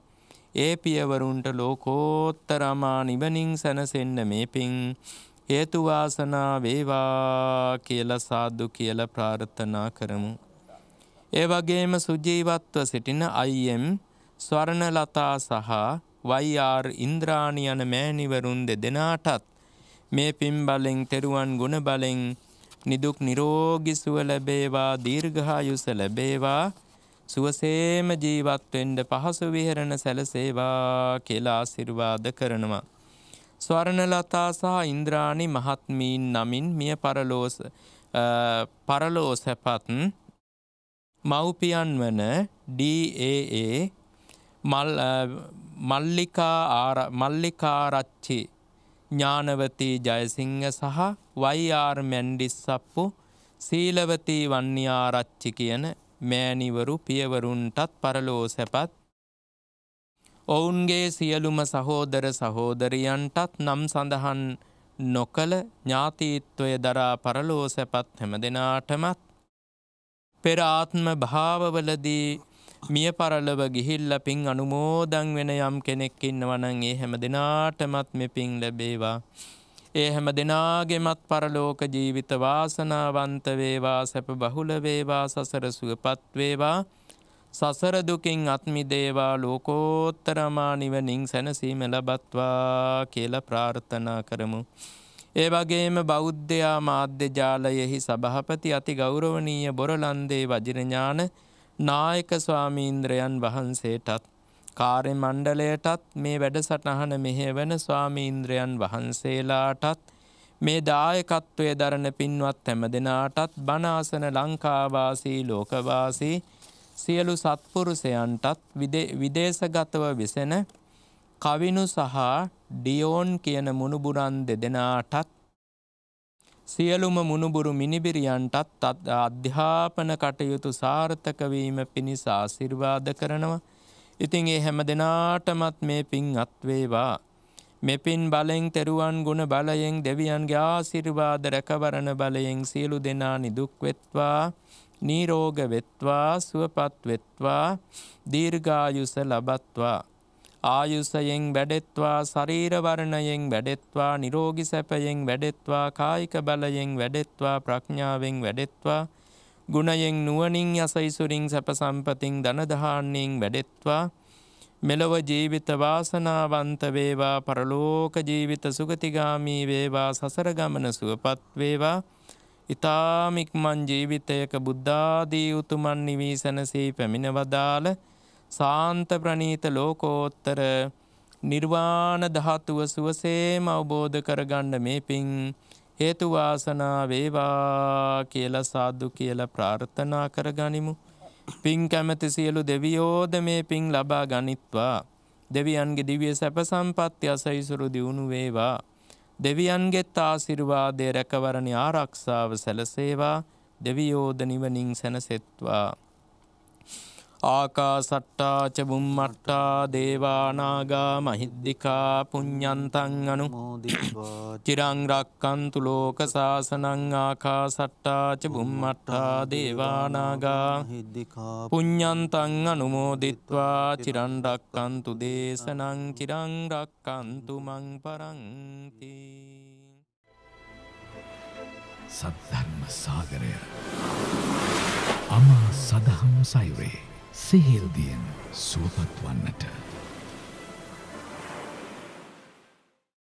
ඒ පියවරුන්ට ලෝකෝත්තරමා නිවනින් සැනසෙන්න මේ පින් හේතුවාසනා වේවා කියල සාදු කියල ප්‍රාර්ථනා කරමු. ඒ වගේම සුජීවත්ව සිටින අයිම් ස්වර්ණලතා සහ වයිආර් ඉන්ද්‍රාණි යන මෑණිවරුන් දෙ දෙනාටත් මේ පින් බලෙන් තෙරුවන් ගුණ බලෙන් නිදුක් නිරෝගි සුව ලැබේවා දීර්ඝායුෂ ලැබේවා සුවසේම ජීවත්වෙන්ඩ පහසු විහරණ සැලසේවා කියලා ආසිර්වාද කරනවා. ස්වර්ණලතා සහ ඉන්ද්‍රාණි මහත්මීන් නමින් මිය පරලෝස පරලෝ සැපත් මව්පියන් වන DAA මල්ලිකාරච්චි ඥානවතී ජයසිංහ සහ වයිආර් මැන්ඩිස්සප්පු සීලවතී වන්නිආරච්චි කියන මෑණිවරු පියවරුන්ටත් පරලෝ සැපත්. ඔවුන්ගේ සියලුම සහෝදර සහෝදරියන්ටත් නම් සඳහන් නොකළ ඥාතීත්වය දරා පරලෝ සැපත් හැම දෙනාටමත්. පෙරාත්ම භාවවලදී මිය පරලව ගිහිල්ල පින් අනුමෝදං වෙන යම් කෙනෙක් ඉන්නවනන් ඒ හැම දෙනාටමත් මෙ පින් ලැබේවා. ඒ හැම දෙනාගෙමත් පරලෝක ජීවිත වාසනාවන්ත වේවා සැප බහුල වේවා සසර සුවපත් වේවා සසර දුකින් අත්මිදේවා ලෝකෝත්තරමා නිවනින් සැනසීම ලබත්වා කියල ප්‍රාර්ථනා කරමු. ඒ වගේම බෞද්ධයා මාධ්‍ය ජාලයෙහි සභහපති අති ගෞරවනීය බොරලන්දේ වජිරඥාන නායක ස්වාමීන්ද්‍රයන් වහන්සේටත් කාර්ය මණ්ඩලයටත් මේ වැඩසටහන මෙහෙවන ස්වාමීන්ද්‍රයන් වහන්සේලාටත් මේ දායකත්වය දරණ පින්වත් හැම දෙනාටත් බනාසන ලංකාවාසී ලෝකවාසී සියලු සත්පුරුෂයන්ටත් විදේශගතව විසෙන කවිනු සහ ඩියෝන් කියන මුණුබුරන් දෙදෙනාටත් සියලුම මුණුබුරු මිනිබිරියන්ටත් අධ්‍යාපන කටයුතු සාර්ථකවීම පිණිස ආසිර්වාද කරනවා. ඉතින් ඒ හැම දෙනාටමත් මේ පින් අත්වේවා. මෙපින් බලෙන් තෙරුවන් ගුණ බලයෙන් දෙවියන්ගේ ආසිර්වාද රැකවරණ බලයෙන් සියලු දෙනා නිදුක්වෙත්වා නීරෝග වෙත්වා සුවපත් වෙත්වා දීර්ඝායුස ලබත්වා. ආයුසයෙන් වැඩෙත්වා ශරීරවරණයෙන් වැඩෙත්වා නිරෝගි සැපයෙන් වැඩෙත්වා කායික බලයෙන් වැඩෙත්වා ප්‍රඥාවෙන් වැඩෙත්වා ගුණයෙන් නුවනින් යසයිසුරින් සැප සම්පතින් දනදහාන්නයෙන් වැඩෙත්වා. මෙලොව ජීවිත වාසනාවන්ත වේවා. පරලෝක ජීවිත සුගතිගාමී වේවා. සසර ගමන සුවපත් වේවා. ඉතාමික්මන් ජීවිතයක බුද්ධාදී උතුමන් නිවී සැනසී පැමිණ වදාළ සාන්ත ප්‍රනීත ලෝකෝත්තර නිර්වාණ ධාතුව සුවසේම අවබෝධ කරගන්න මේ පින් හේතුවාසනා වේවා කියලා සාදු කියලා ප්‍රාර්ථනා කරගනිමු. පින් කැමති සියලු දෙවියෝද මේ පින් ලබා ගනිත්වා. දෙවියන්ගේ දිවිය සැප සම්පත්ති අසයිසුරු දියුණු වේවා. දෙවියන්ගෙත් ආසිර්වාදය රැකවරණි ආරක්ෂාව සැලසේවා දෙවියෝද නිවනින් සැනසෙත්වා. ආකාසට්ටාච බුම්මට්ටා දේවානාගා මහිද්දිකා පුඤ්ඤන්තං අනුමෝදිත්වා චිරං රක්칸තු ලෝක සාසනං ආකාසට්ටාච බුම්මට්ටා දේවානාගා මහිද්දිකා පුඤ්ඤන්තං අනුමෝදිත්වා. චිරං රක්칸තු දේශනං චිරං රක්칸තු මං පරන්ති. සද්ධර්ම සාගරය අමා සදහම් සයුරේ සෙහිල්දියෙන් සුවපත් වන්නට.